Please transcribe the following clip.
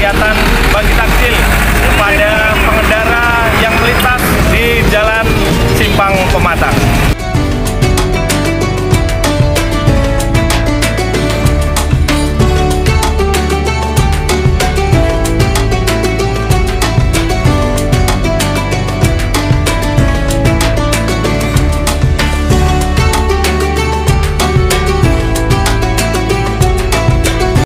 kegiatan